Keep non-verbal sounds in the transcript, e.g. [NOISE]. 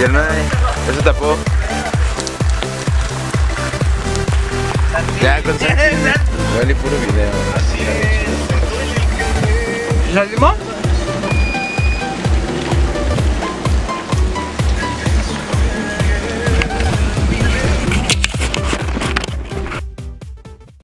Y el no, eso tapó. Ya, con [LAUGHS] Vale puro video. ¿Salimos?